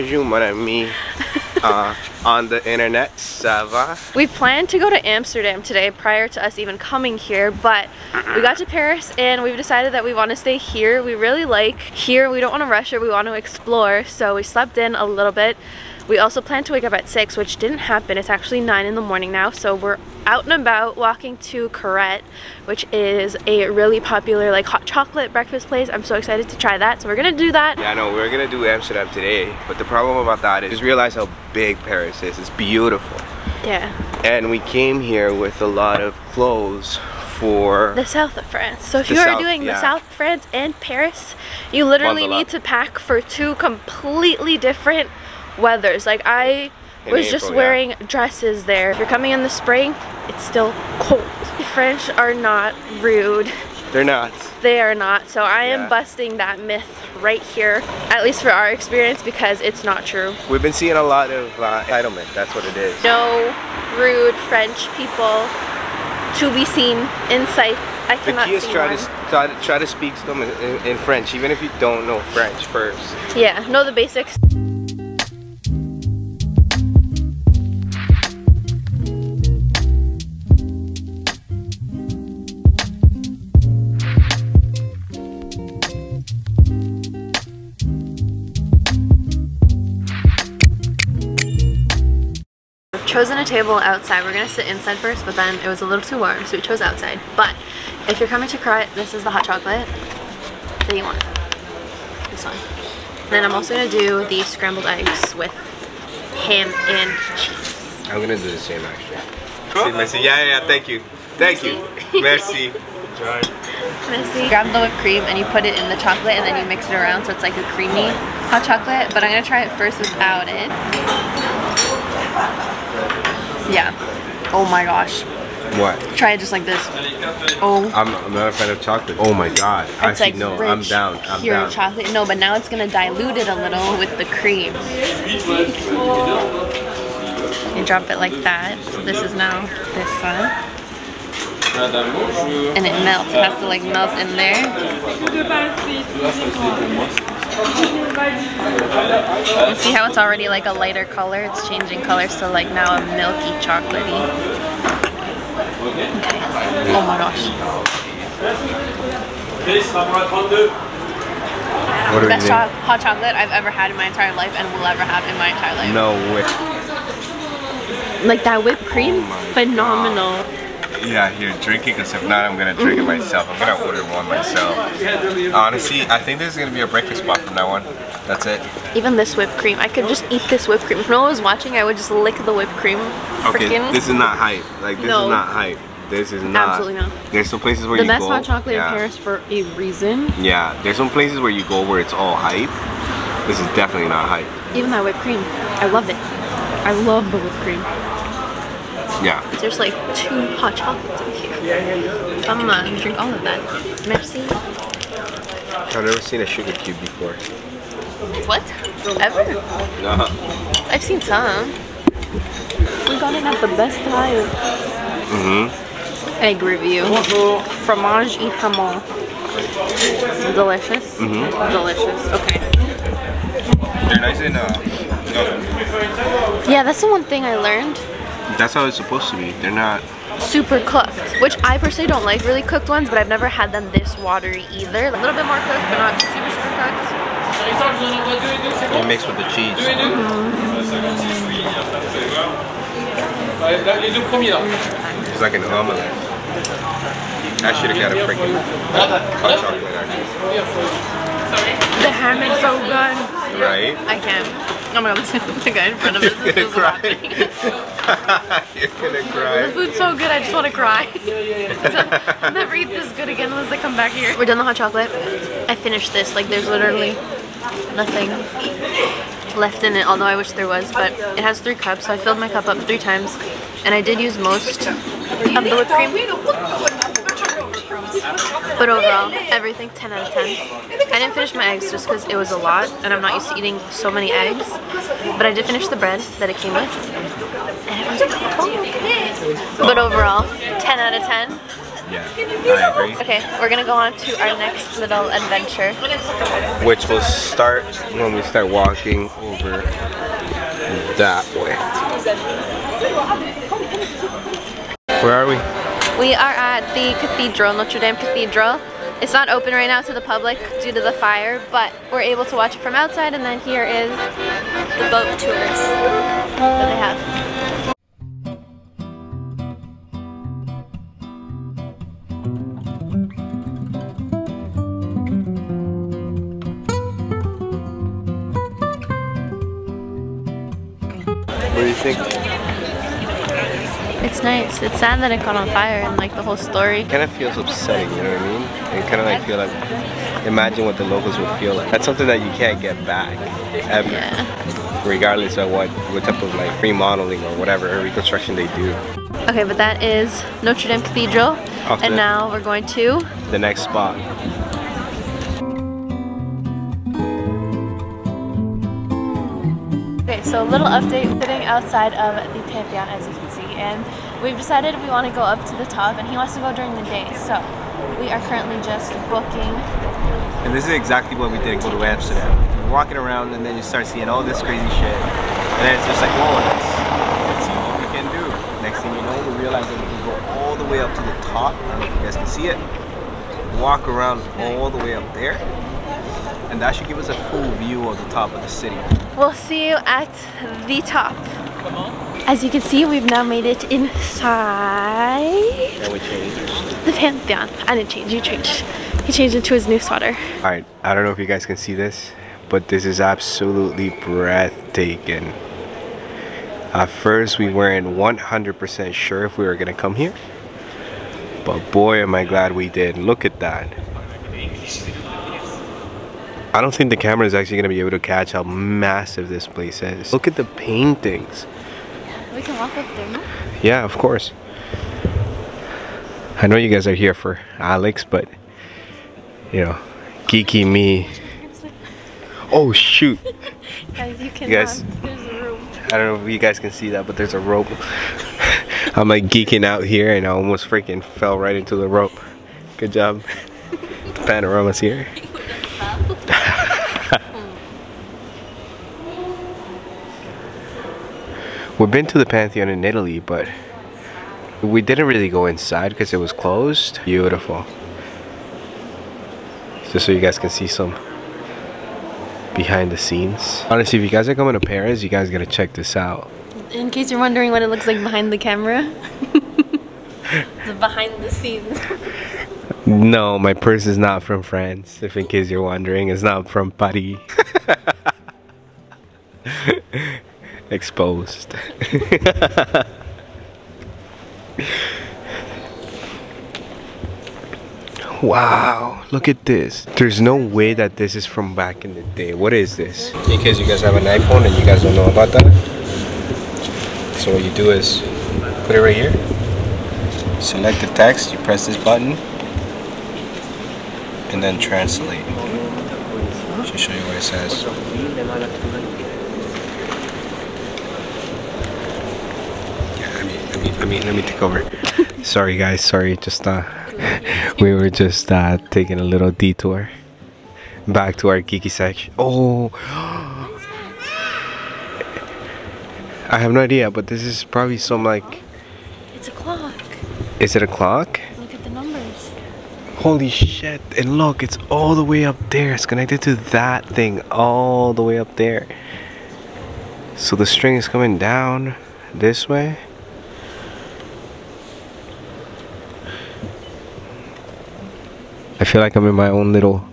mon ami. Uh, on the internet, ça va? We planned to go to Amsterdam today prior to us even coming here, but we got to Paris and we've decided that we want to stay here. We really like here. We don't want to rush it. We want to explore. So we slept in a little bit. We also planned to wake up at 6, which didn't happen. It's actually 9 in the morning now, so we're out and about walking to Carette, which is a really popular like hot chocolate breakfast place. I'm so excited to try that, so we're gonna do that. Yeah, I know, we're gonna do Amsterdam today, but the problem about that is just realize how big Paris is. It's beautiful. Yeah. And we came here with a lot of clothes for the south of France. So if you are doing yeah. the south of France and Paris, you literally need to pack for two completely different weathers. Like I In was just April, yeah. wearing dresses there. If you're coming in the spring, it's still cold. The French are not rude. They're not. They are not. So I am busting that myth right here, at least for our experience, because it's not true. We've been seeing a lot of uh, entitlement. That's what it is. No rude French people to be seen in sight. I The cannot key is see try one. to, try to try to speak to them in, in, in French, even if you don't know French first. Yeah, know the basics. Chosen a table outside. We're gonna sit inside first, but then it was a little too warm, so we chose outside. But if you're coming to Carette, this is the hot chocolate that you want. This one. Then I'm also gonna do the scrambled eggs with ham and cheese. I'm gonna do the same actually. See, Messi. Yeah, yeah, yeah, thank you. Thank you. Merci. Messy. Grab the whipped cream and you put it in the chocolate and then you mix it around so it's like a creamy hot chocolate. But I'm gonna try it first without it. Yeah. Oh my gosh. What? Try it just like this. Oh. I'm, I'm not a fan of chocolate. Oh my god. It's Actually, like no, rich, I'm down. I'm pure down. chocolate. No, but now it's gonna dilute it a little with the cream. You drop it like that. So this is now this one. And it melts. It has to like melt in there. You see how it's already like a lighter color? It's changing color, so like now a milky chocolatey. Okay. Oh my gosh. What Best cho hot chocolate I've ever had in my entire life and will ever have in my entire life. No way. Like that whipped cream, Oh phenomenal. Yeah, here, drink it, because if not, I'm gonna drink it myself. I'm gonna order one myself. Honestly, I think this is gonna be a breakfast spot from now on. That's it. Even this whipped cream, I could just eat this whipped cream. If no one was watching, I would just lick the whipped cream. Okay, Freaking this is not hype. Like, this No. is not hype. This is not. Absolutely not. There's some places where the you best go. hot chocolate yeah. in Paris for a reason. Yeah, there's some places where you go where it's all hype. This is definitely not hype. Even that whipped cream, I love it. I love the whipped cream. Yeah. There's like two hot chocolates in here. I'm gonna drink all of that. Merci. I've never seen a sugar cube before. What? Ever? No. I've seen some. We got it at the best time. Mm-hmm. Egg review. Fromage et hamon. Delicious. Mhm. Delicious. Okay. They're nice and uh, no, Yeah, that's the one thing I learned. That's how it's supposed to be. They're not. Super cooked, which I personally don't like really cooked ones, but I've never had them this watery either. A little bit more cooked, but not super super cooked. They mix with the cheese. It's like an omelet. I should have got a freaking hot chocolate actually. The ham is so good. Right? I can't. Oh my god, the guy in front of us You're is gonna laughing. Cry. You're gonna The food's so good, I just want to cry. I'll never eat this good again unless I come back here. We're done the hot chocolate. I finished this. Like, there's literally nothing left in it, although I wish there was. But it has three cups, so I filled my cup up three times. And I did use most of the whipped cream. But overall, everything 10 out of 10. I didn't finish my eggs just because it was a lot, and I'm not used to eating so many eggs. But I did finish the bread that it came with. And it was bomb. But overall, 10 out of 10. Yeah, I agree. Okay, we're gonna go on to our next little adventure. Which will start when we start walking over that way. Where are we? We are at the cathedral, Notre Dame Cathedral. It's not open right now to the public due to the fire, but we're able to watch it from outside and then here is the boat tours that they have. What do you think? It's nice. It's sad that it caught on fire and like the whole story. kind of feels upsetting, you know what I mean? And kind of like feel like, imagine what the locals would feel like. That's something that you can't get back, ever. Yeah. Regardless of what, what type of like remodeling or whatever reconstruction they do. Okay, but that is Notre Dame Cathedral. Off And now we're going to The next spot. So a little update. Sitting outside of the Pantheon, as you can see, and we've decided we want to go up to the top, and he wants to go during the day. So we are currently just booking. And this is exactly what we did go to Amsterdam. You're walking around and then you start seeing all this crazy shit. And then it's just like, let's see what we can do. Next thing you know, we realize that we can go all the way up to the top. I don't know if you guys can see it. Walk around all the way up there. And that should give us a full view of the top of the city. We'll see you at the top. As you can see, we've now made it inside Then we changed. the Pantheon. I didn't change, you changed. He changed into his new sweater. Alright, I don't know if you guys can see this, but this is absolutely breathtaking. At first, we weren't 100% sure if we were gonna come here, but boy, am I glad we did. Look at that. I don't think the camera is actually gonna be able to catch how massive this place is. Look at the paintings. We can walk up there, no? Yeah, of course. I know you guys are here for Alex, but you know, geeky me. Oh shoot! Guys, you can. guys- There's a room. I don't know if you guys can see that, but there's a rope. I'm like geeking out here, and I almost freaking fell right into the rope. Good job. The panorama's here. We've been to the Pantheon in Italy, but we didn't really go inside because it was closed. Beautiful. Just so you guys can see some behind the scenes. Honestly, if you guys are coming to Paris, you guys gotta check this out. In case you're wondering what it looks like behind the camera, the behind the scenes. No, my purse is not from France. If in case you're wondering, it's not from Paris. Exposed. wow, look at this. There's no way that this is from back in the day. What is this? In case you guys have an iPhone and you guys don't know about that. So what you do is put it right here. Select the text, you press this button, and then translate. Should show you what it says. Yeah, let me, let me, let me, let me take over. sorry guys, sorry, just uh, we were just uh, taking a little detour back to our geeky section. Oh, I have no idea, but this is probably some like, It's a clock. is it a clock? Look at the numbers. Holy shit. And look, it's all the way up there. It's connected to that thing all the way up there. So the string is coming down this way. I feel like I'm in my own little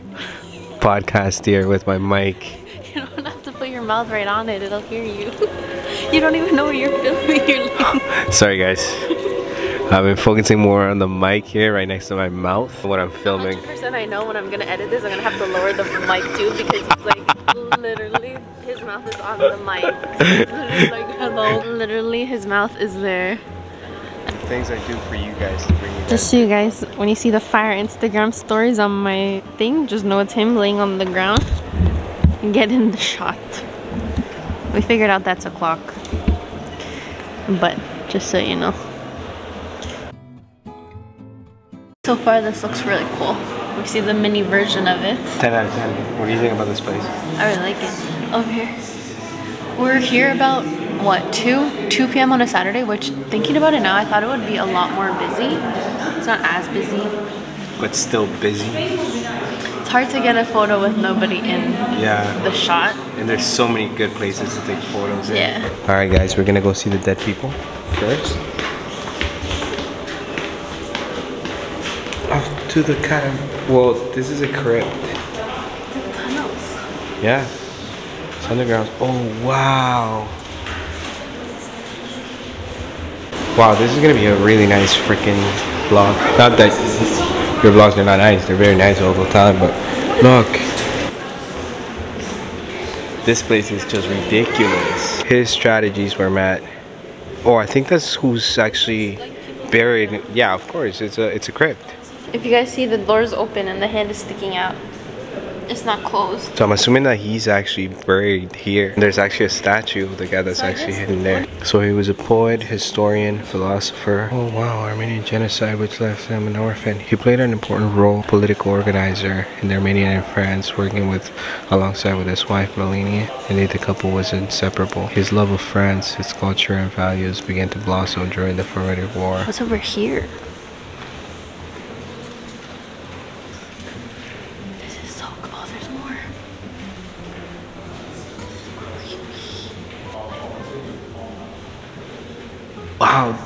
podcast here with my mic. You don't have to put your mouth right on it, it'll hear you. You don't even know where you're filming. You're Sorry guys. I've been focusing more on the mic here right next to my mouth when I'm filming. 100% I know when I'm gonna edit this, I'm gonna have to lower the mic too because it's like literally his mouth is on the mic. It's literally like hello. Literally his mouth is there. The things I do for you guys to bring you guys. Just so you guys, when you see the fire Instagram stories on my thing, just know it's him laying on the ground. Get in the shot. We figured out that's a clock. But just so you know. So far this looks really cool. We see the mini version of it. 10 out of 10. What do you think about this place? I really like it. Over here. We're here about what 2 2 p.m. on a Saturday which thinking about it now I thought it would be a lot more busy it's not as busy But still busy. it's hard to get a photo with nobody in Yeah. the shot And there's so many good places to take photos in. Yeah. Alright guys, we're gonna go see the dead people first. To the kind of well, this is a crypt. The tunnels Yeah. It's underground. Oh wow. Wow, this is gonna be a really nice freaking vlog. Not that your vlogs are not nice, they're very nice all the time, but look. This place is just ridiculous. His strategies were Matt. Oh, I think that's who's actually buried. Yeah, of course. It's a it's a crypt. If you guys see the door's open and the hand is sticking out it's not closed So I'm assuming that he's actually buried here. There's actually a statue of the guy that's So actually hidden there. So he was a poet, historian, philosopher. Oh wow, Armenian genocide which left him an orphan. He played an important role, political organizer in the Armenian and France, working with alongside with his wife Melania. Indeed, the couple was inseparable. His love of France, its culture and values began to blossom during the formative war. what's over here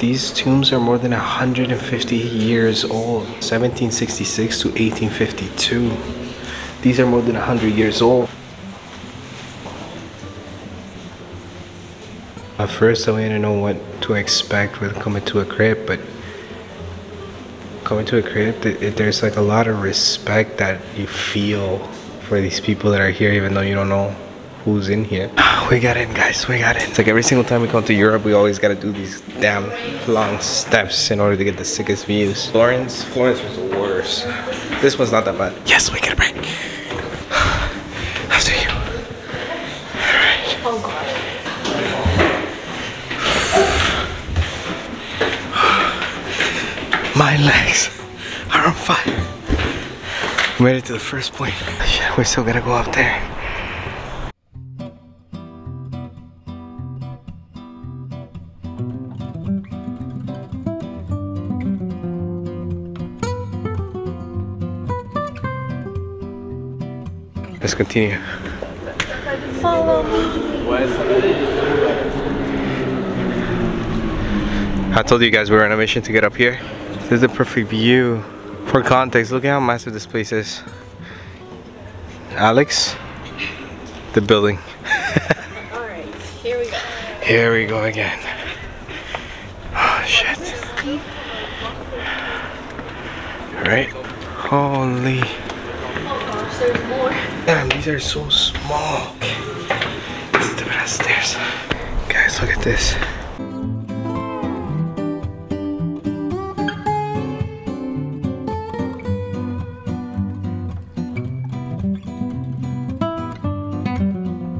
these tombs are more than 150 years old. 1766 to 1852. These are more than 100 years old. At first, I didn't know what to expect with coming to a crypt, but coming to a crypt, it, it- there's like a lot of respect that you feel for these people that are here, even though you don't know who's in here. We got in, guys. We got in. It's like every single time we come to Europe, we always gotta do these damn long steps in order to get the sickest views. Florence, Florence was the worst. This one's not that bad. Yes, we get a break. After you. oh god My legs are on fire. We made it to the first point. Shit, we still gotta go up there. Let's continue. follow me I told you guys we were on a mission to get up here. This is the perfect view. For context, look at how massive this place is. Alex, the building. all right here we go Here we go again. Oh shit. Right? Holy. There's more Damn, these are so small. Look at the stairs. Guys, look at this.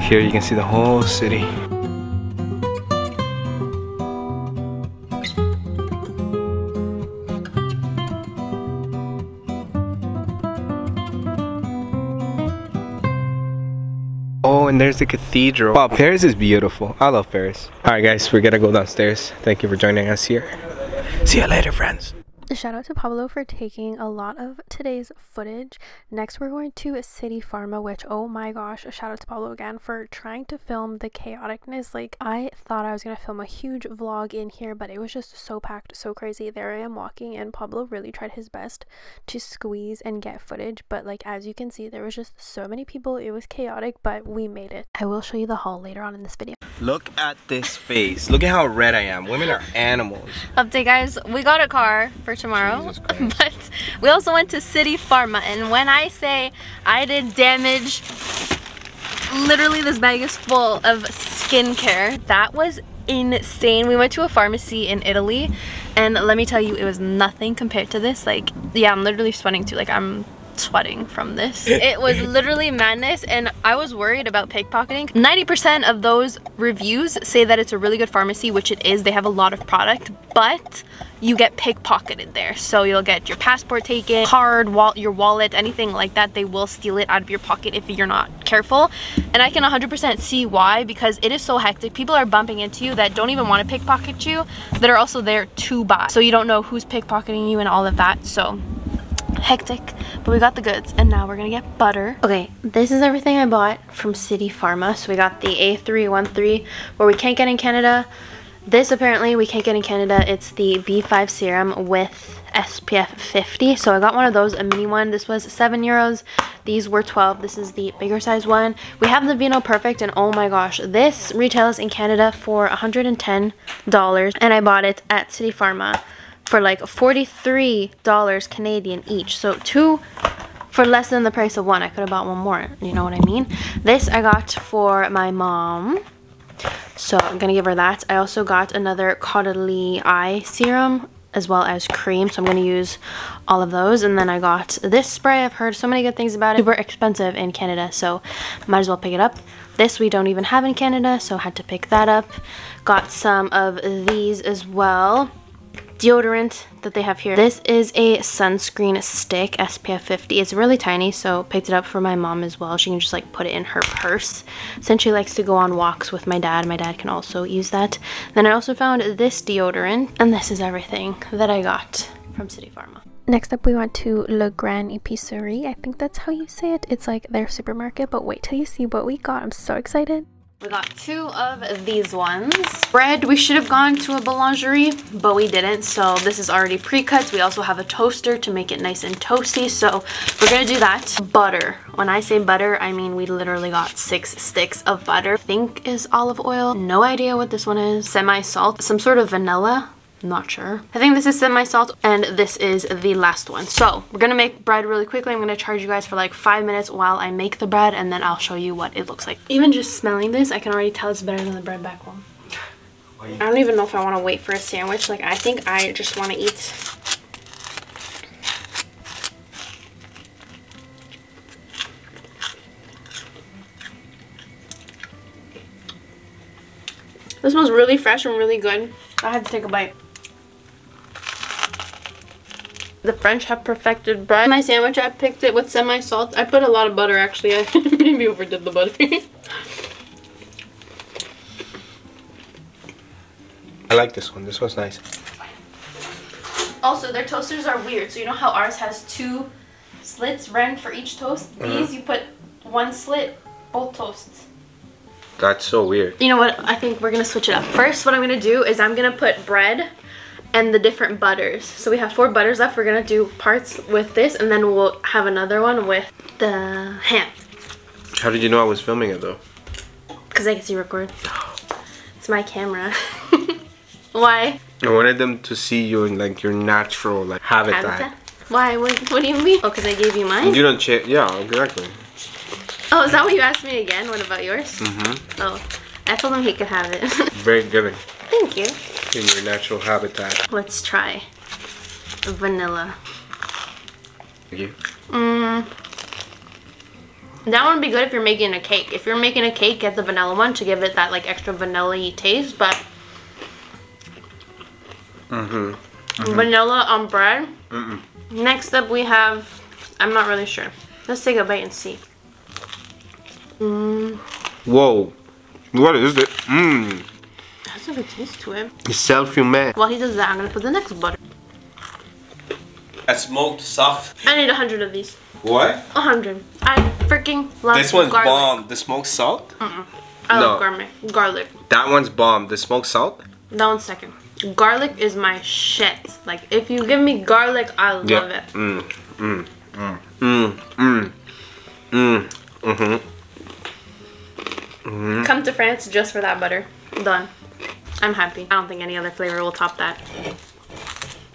Here you can see the whole city. And there's the cathedral. Wow, Paris is beautiful. I love Paris. All right, guys, we're gonna go downstairs. Thank you for joining us here. See you later, friends. Shout out to Pablo for taking a lot of today's footage. Next, we're going to City Pharma, which, oh my gosh, a shout out to Pablo again for trying to film the chaoticness. Like, I thought I was going to film a huge vlog in here, but it was just so packed, so crazy. There I am walking, and Pablo really tried his best to squeeze and get footage. But, like, as you can see, there was just so many people. It was chaotic, but we made it. I will show you the haul later on in this video. Look at this face. Look at how red I am. Women are animals. Update guys, we got a car for tomorrow, but we also went to City Pharma and when I say I did damage, literally this bag is full of skincare. That was insane. We went to a pharmacy in Italy and let me tell you, it was nothing compared to this. Like, yeah, I'm literally sweating too. Like, I'm sweating from this. It was literally madness and I was worried about pickpocketing. 90% of those reviews say that it's a really good pharmacy, which it is. They have a lot of product, but you get pickpocketed there. So you'll get your passport taken, card, wall your wallet, anything like that. They will steal it out of your pocket if you're not careful. And I can 100% see why because it is so hectic. People are bumping into you that don't even want to pickpocket you that are also there to buy. So you don't know who's pickpocketing you and all of that. So hectic but we got the goods and now we're gonna get butter. Okay this is everything i bought from city pharma. So we got the a313 where we can't get in canada. This apparently we can't get in canada. It's the b5 serum with spf 50 so i got one of those a mini one. This was seven euros. These were 12 this is the bigger size one. We have the Vinoperfect and oh my gosh this retails in canada for 110 dollars. And i bought it at city pharma for like $43 Canadian each. So two for less than the price of one. I could have bought one more, you know what I mean? This I got for my mom. So I'm gonna give her that. I also got another Caudalie eye serum as well as cream. So I'm gonna use all of those. And then I got this spray. I've heard so many good things about it. Super expensive in Canada, so might as well pick it up. This we don't even have in Canada, so had to pick that up. Got some of these as well deodorant that they have here. This is a sunscreen stick, SPF 50. It's really tiny, so picked it up for my mom as well. She can just like put it in her purse since she likes to go on walks with my dad. My dad can also use that. Then I also found this deodorant, and this is everything that I got from City Pharma. Next up, we went to Le Grand Épicerie. I think that's how you say it. It's like their supermarket, but wait till you see what we got. I'm so excited. We got two of these ones. Bread, we should have gone to a boulangerie, but we didn't. So this is already pre-cut. We also have a toaster to make it nice and toasty. So we're gonna do that. Butter. When I say butter, I mean we literally got six sticks of butter. I think is olive oil. No idea what this one is. Semi-salt. Some sort of vanilla not sure. I think this is semi-salt and this is the last one. So we're gonna make bread really quickly. I'm gonna charge you guys for like five minutes while I make the bread and then I'll show you what it looks like. Even just smelling this, I can already tell it's better than the bread back home. I don't even know if I want to wait for a sandwich. Like I think I just want to eat This smells really fresh and really good. I had to take a bite. The French have perfected bread. My sandwich, I picked it with semi-salt. I put a lot of butter actually. I maybe overdid the butter. I like this one. This one's nice. Also, their toasters are weird. So you know how ours has two slits, Ren, for each toast? -huh. These, you put one slit, both toasts. That's so weird. You know what? I think we're going to switch it up. First, what I'm going to do is I'm going to put bread and the different butters. So we have four butters left. We're gonna do parts with this and then we'll have another one with the ham. How did you know I was filming it though? Because I can see record. It's my camera. Why? I wanted them to see you in like your natural like habitat. habitat? Why? What, what do you mean? Oh, because I gave you mine? You don't check. Yeah, exactly. Oh, is that what you asked me again? What about yours? Mm-hmm. Oh, I told him he could have it. Very good. Thank you. In your natural habitat. Let's try vanilla. Thank you. Mmm. That one would be good if you're making a cake. If you're making a cake, get the vanilla one to give it that like extra vanilla taste, but mm -hmm. Mm -hmm. vanilla on bread. Mm -mm. Next up we have, I'm not really sure. Let's take a bite and see. Mmm. Whoa. What is it? Mmm has a good taste to it. It's sel fumé. While he does that, I'm gonna put the next butter. A smoked soft. I need a hundred of these. What? A hundred. I freaking love This one's garlic. bomb. The smoked salt? Mm -mm. I no. love garlic. Garlic. That one's bomb. The smoked salt? That one's second. Garlic is my shit. Like, if you give me garlic, I love yeah. it. Mmm. Mmm. Mmm. Mmm. Mmm. Mmm. Mm-hmm. Mm -hmm. Come to France just for that butter. Done. I'm happy. I don't think any other flavor will top that.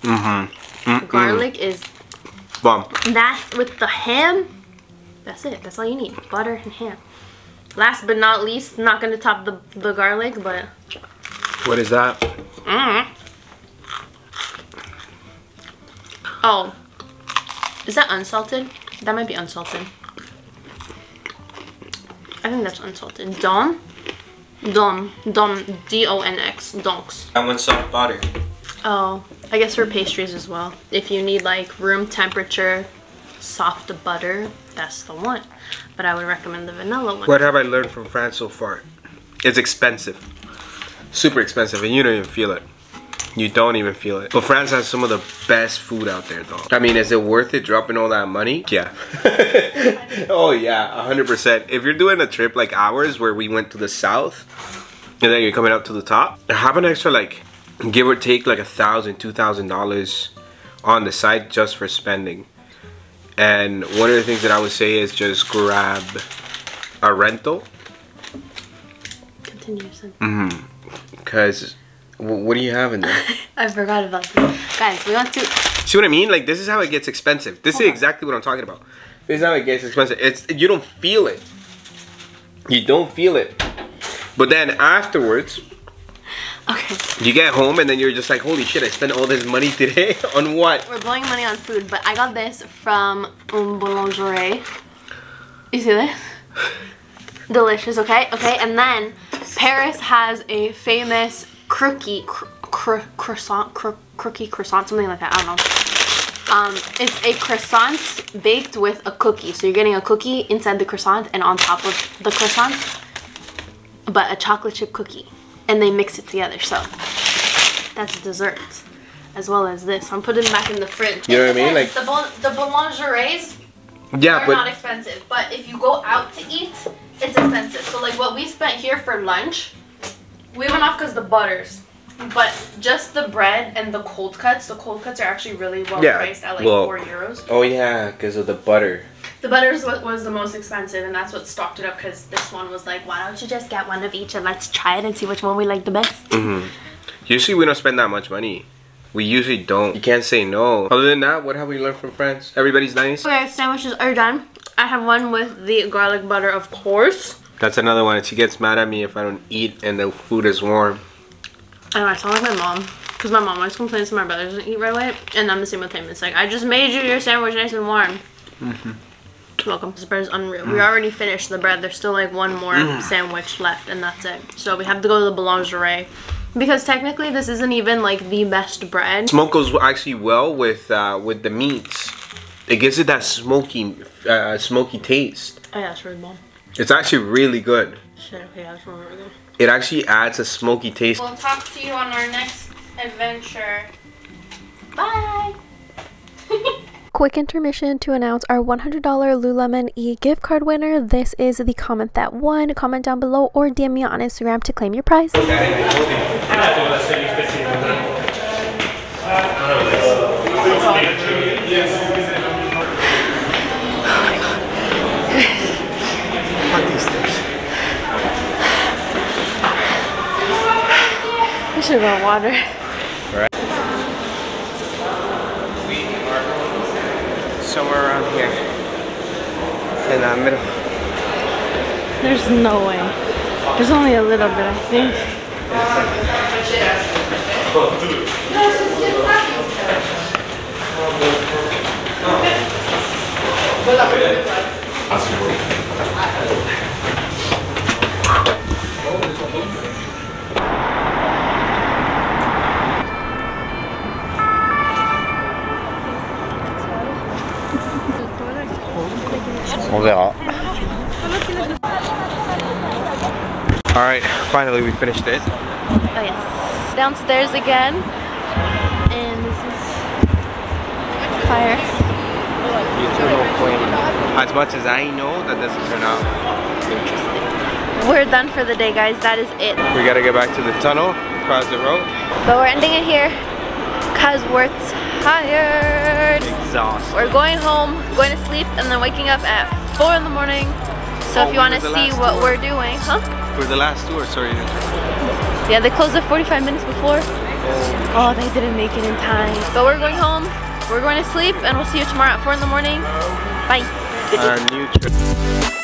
Mm-hmm. Mm -mm. Garlic is bomb. That with the ham, that's it. That's all you need. Butter and ham. Last but not least, not gonna top the the garlic, but. What is that? Mm. Oh, is that unsalted? That might be unsalted. I think that's unsalted. Don? Don. Don. D-O-N-X. Donks. I want soft butter. Oh, I guess for pastries as well. If you need like room temperature, soft butter, that's the one. But I would recommend the vanilla one. What have I learned from France so far? It's expensive. Super expensive, and you don't even feel it. You don't even feel it. But France has some of the best food out there, though. I mean, is it worth it dropping all that money? Yeah. oh, yeah, 100%. If you're doing a trip like ours, where we went to the south, and then you're coming up to the top, have an extra, like, give or take, like a thousand, two thousand dollars on the side just for spending. And one of the things that I would say is just grab a rental. Continue, son. Mm-hmm. Because, what do you have in there? I forgot about this. Guys, we want to... See what I mean? Like, this is how it gets expensive. This is exactly what I'm talking about. This is how it gets expensive. It's You don't feel it. You don't feel it. But then afterwards, Okay. you get home and then you're just like, holy shit, I spent all this money today on what? We're blowing money on food, but I got this from Un Boulangerie. You see this? Delicious, okay? Okay, and then Paris has a famous crookie, cr cr croissant, cr crookie croissant, something like that, I don't know. Um, it's a croissant baked with a cookie. So you're getting a cookie inside the croissant and on top of the croissant, but a chocolate chip cookie. And they mix it together, so that's dessert. As well as this. I'm putting it back in the fridge. You know what I mean? Like- the, bou- the boulangeries Yeah, are but not expensive, but if you go out to eat, it's expensive. So like what we spent here for lunch, we went off because the butters. But just the bread and the cold cuts, the cold cuts are actually really well Yeah, priced at like well- four euros. oh yeah, because of the butter. The butters was, was the most expensive, and that's what stocked it up. Because this one was like, why don't you just get one of each and let's try it and see which one we like the best. Mm-hmm. Usually we don't spend that much money. We usually don't. You can't say no. Other than that, what have we learned from France? Everybody's nice. Okay, sandwiches are done. I have one with the garlic butter, of course. That's another one. She gets mad at me if I don't eat and the food is warm. I know, I sound like my mom. Because my mom always complains that my brother doesn't eat right away. And I'm the same with him. It's like, I just made you your sandwich nice and warm. Mm-hmm. Welcome. This bread is unreal. Mm. We already finished the bread. There's still like one more sandwich left and that's it. So we have to go to the boulangerie. Because technically this isn't even like the best bread. Smoke goes actually well with uh, with the meats. It gives it that smoky, uh, smoky taste. Oh yeah, that's really bomb. It's actually really good. Shit, okay, that's really good. It actually adds a smoky taste. We'll talk to you on our next adventure. Bye! Quick intermission to announce our $100 Lululemon e gift card winner. This is the comment that won. Comment down below or DM me on Instagram to claim your prize. Fuck these things. We should go water. We are somewhere around here. In the middle. There's no way. There's only a little bit, I think. On verra. Alright, finally we finished it. Oh yes. Downstairs again. And this is fire. As much as I know, that doesn't turn out interesting. We're done for the day, guys. That is it. We gotta get back to the tunnel, across the road. But we're ending it here because we're tired. Exhaust. We're going home, going to sleep, and then waking up at 4 in the morning. So Oh, if you want to see what tour. we're doing, huh? For the last tour, sorry. Yeah, they closed at 45 minutes before. Oh, they didn't make it in time. But we're going home, we're going to sleep, and we'll see you tomorrow at 4 in the morning. Bye. Our new trip.